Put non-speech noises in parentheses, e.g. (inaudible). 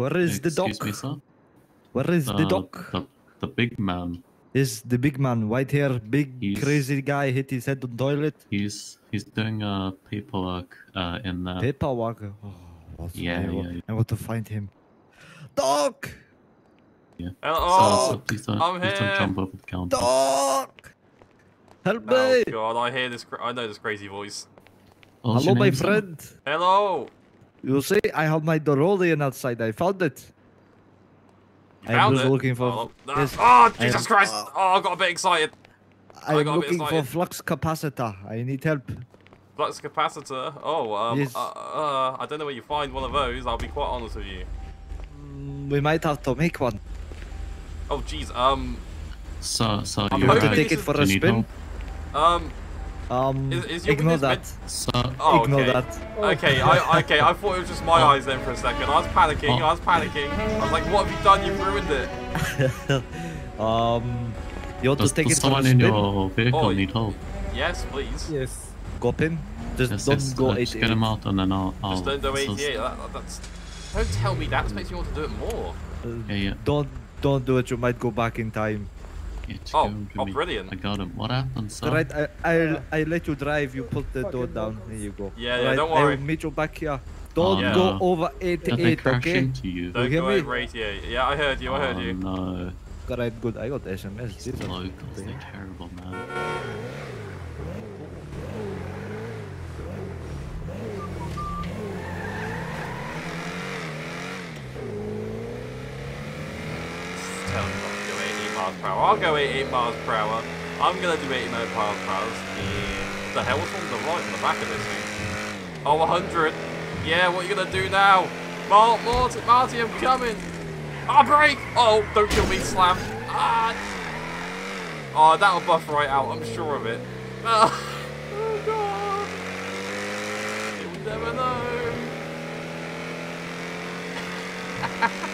Where is the Excuse doc? me, sir. Where is the Uh, doc? The, the big man. Is the big man, white hair, big He's- crazy guy hit his head on toilet? He's he's doing uh paperwork uh in there. Paperwork. Oh, what's Yeah, I, yeah, want, yeah. I want to find him. Doc! So, Hello. so please don't, I'm please don't here. jump over the counter. Doc! Help Oh me! god, I hear this. cra- I know this crazy voice. What's Hello, my name, sir? friend. Hello. You see, I have my DeLorean outside. I found it. I found was it? looking for. Oh, yes. oh Jesus I, Christ! Oh, I got a bit excited. I I'm got a bit looking for flux capacitor. I need help. Flux capacitor. Oh, um, Yes. uh, uh, I don't know where you find one of those. I'll be quite honest with you. We might have to make one. Oh, jeez. Um, Sir, sir, I'm you You want to take it for a spin? help? um, Um, Is- is your ignore that. Sir, oh, Ignore okay. that. Okay, I okay. I thought it was just my eyes then for a second. I was panicking. I was panicking. I was like, "What have you done? You've ruined it." (laughs) um, you want does, to take does it for a someone in your vehicle Oh, need help? Yes, please. Yes. Go pin. Just Yes, don't yes, go uh, eight just get him out and then I'll... I'll Just don't do assist. 88. That, that- that's. Don't tell me that. This makes me want to do it more. Yeah, yeah. Don't don't do it. You might go back in time. Yeah just Oh, give to oh, me. brilliant. I got him. What happened, sir? Right, I I'll I let you drive. You put the door down. There you go. Yeah, yeah, right, don't worry. I'll meet you back here. Don't Oh, go no. over Did they 88, crash okay? into you? Don't hear go me? over 88. Yeah, I heard you. I heard oh, you. no. Alright, good. I got SMS. These Jesus. locals, they're terrible, man. Tell me not to go 88 miles per hour. I'll go 88 miles per hour. I'm going to do 80 miles per hour. The hell was on the right on the back of this thing? Oh, 100. Yeah, what are you going to do now? Marty, Marty, Marty, I'm coming. Ah, break. Oh, don't kill me, Slam. Ah. Oh, that'll buff right out. I'm sure of it. Oh, (laughs) oh God. You'll never know. (laughs)